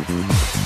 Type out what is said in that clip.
Mm-hmm.